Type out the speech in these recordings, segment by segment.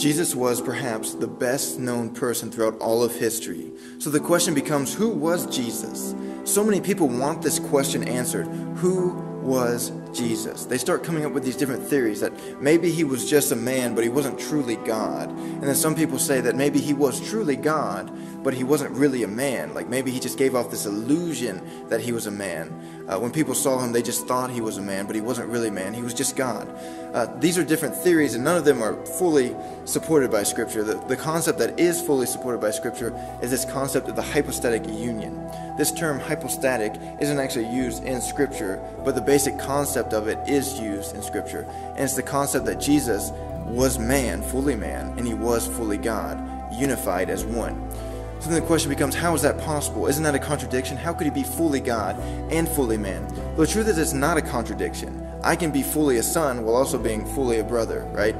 Jesus was perhaps the best known person throughout all of history. So the question becomes who was Jesus? So many people want this question answered. Who was Jesus? They start coming up with these different theories that maybe he was just a man, but he wasn't truly God. And then some people say that maybe he was truly God, but he wasn't really a man. Like maybe he just gave off this illusion that he was a man. Uh, when people saw him, they just thought he was a man, but he wasn't really a man. He was just God. Uh, these are different theories, and none of them are fully supported by Scripture. The, the concept that is fully supported by Scripture is this concept of the hypostatic union. This term hypostatic isn't actually used in Scripture, but the basic concept of it is used in Scripture. And it's the concept that Jesus was man, fully man, and he was fully God, unified as one. So then the question becomes, how is that possible? Isn't that a contradiction? How could he be fully God and fully man? The truth is, it's not a contradiction. I can be fully a son while also being fully a brother, right?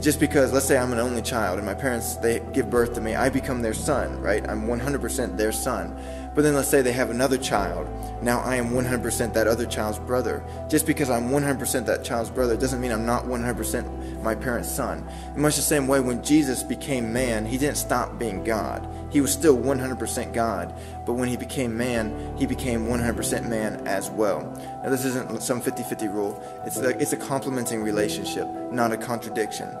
Just because, let's say I'm an only child and my parents, they give birth to me, I become their son, right? I'm 100% their son. But then let's say they have another child. Now I am 100% that other child's brother. Just because I'm 100% that child's brother doesn't mean I'm not 100% my parent's son. In much the same way, when Jesus became man, he didn't stop being God. He was still 100% God, but when he became man, he became 100% man as well. Now, this isn't some 50 50 rule, it's a, it's a complementing relationship, not a contradiction.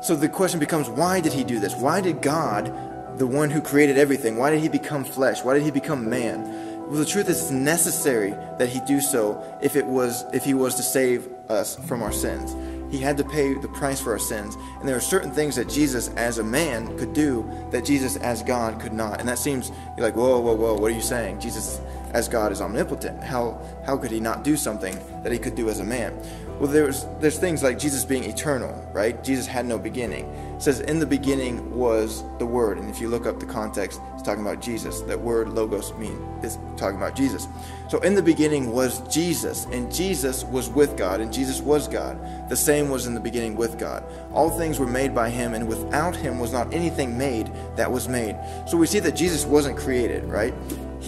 So the question becomes why did he do this? Why did God the one who created everything. Why did he become flesh? Why did he become man? Well, the truth is it's necessary that he do so if it was if he was to save us from our sins. He had to pay the price for our sins. And there are certain things that Jesus as a man could do that Jesus as God could not. And that seems you're like, whoa, whoa, whoa, what are you saying? Jesus as God is omnipotent. How how could he not do something that he could do as a man? Well, there's there's things like Jesus being eternal, right? Jesus had no beginning. It says in the beginning was the Word, and if you look up the context, it's talking about Jesus. That word logos mean is talking about Jesus. So in the beginning was Jesus, and Jesus was with God, and Jesus was God. The same was in the beginning with God. All things were made by Him, and without Him was not anything made that was made. So we see that Jesus wasn't created, right?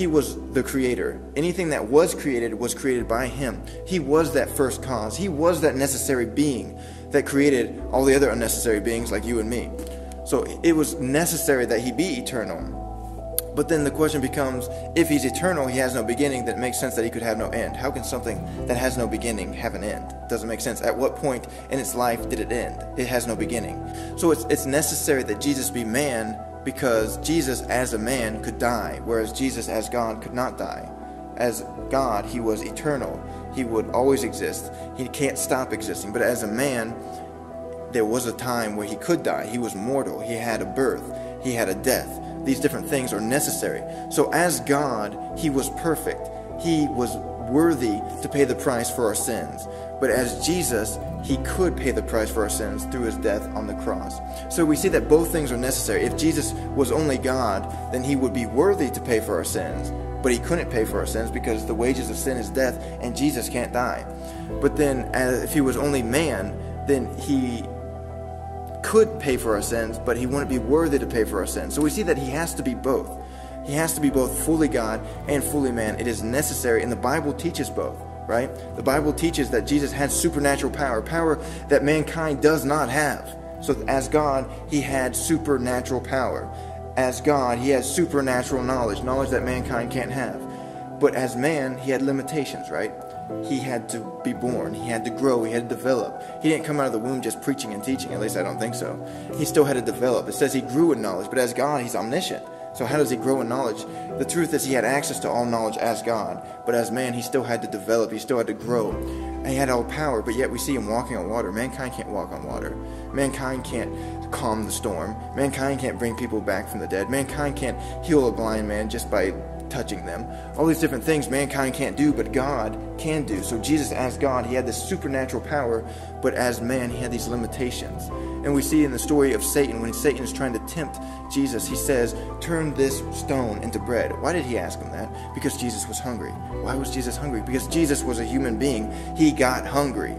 He was the creator. Anything that was created was created by him. He was that first cause. He was that necessary being that created all the other unnecessary beings like you and me. So it was necessary that he be eternal. But then the question becomes if he's eternal, he has no beginning, then it makes sense that he could have no end. How can something that has no beginning have an end? Doesn't make sense. At what point in its life did it end? It has no beginning. So it's, it's necessary that Jesus be man because Jesus as a man could die, whereas Jesus as God could not die. As God, he was eternal. He would always exist. He can't stop existing. But as a man, there was a time where he could die. He was mortal. He had a birth. He had a death. These different things are necessary. So as God, he was perfect. He was worthy to pay the price for our sins. But as Jesus, he could pay the price for our sins through his death on the cross. So we see that both things are necessary. If Jesus was only God, then he would be worthy to pay for our sins. But he couldn't pay for our sins because the wages of sin is death and Jesus can't die. But then if he was only man, then he could pay for our sins, but he wouldn't be worthy to pay for our sins. So we see that he has to be both. He has to be both fully God and fully man. It is necessary, and the Bible teaches both right? The Bible teaches that Jesus had supernatural power, power that mankind does not have. So as God, he had supernatural power. As God, he has supernatural knowledge, knowledge that mankind can't have. But as man, he had limitations, right? He had to be born, he had to grow, he had to develop. He didn't come out of the womb just preaching and teaching, at least I don't think so. He still had to develop. It says he grew in knowledge, but as God, he's omniscient. So how does he grow in knowledge? The truth is he had access to all knowledge as God, but as man he still had to develop, he still had to grow. And he had all power, but yet we see him walking on water. Mankind can't walk on water. Mankind can't calm the storm. Mankind can't bring people back from the dead. Mankind can't heal a blind man just by touching them. All these different things mankind can't do, but God can do. So Jesus, as God, he had this supernatural power, but as man, he had these limitations. And we see in the story of Satan, when Satan is trying to tempt Jesus, he says, Turn this stone into bread. Why did he ask him that? Because Jesus was hungry. Why was Jesus hungry? Because Jesus was a human being. He got hungry.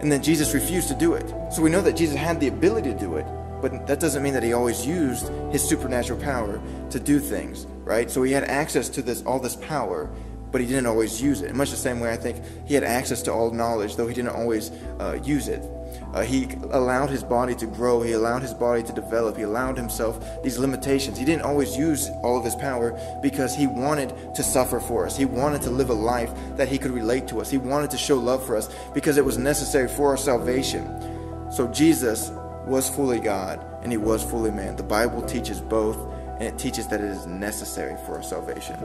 And then Jesus refused to do it. So we know that Jesus had the ability to do it, but that doesn't mean that he always used his supernatural power to do things, right? So he had access to this all this power, but he didn't always use it. In much the same way, I think he had access to all knowledge, though he didn't always uh, use it. Uh, he allowed his body to grow. He allowed his body to develop. He allowed himself these limitations. He didn't always use all of his power because he wanted to suffer for us. He wanted to live a life that he could relate to us. He wanted to show love for us because it was necessary for our salvation. So Jesus was fully God and he was fully man. The Bible teaches both, and it teaches that it is necessary for our salvation.